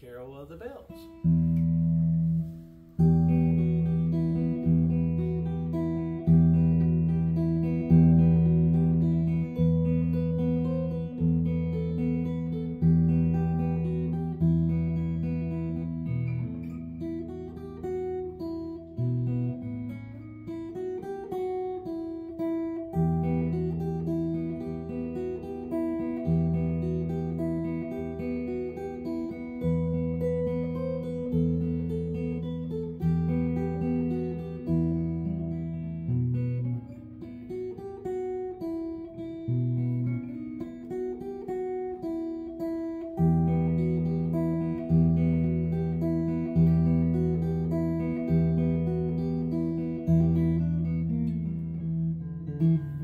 Carol of the Bells. Mm-hmm.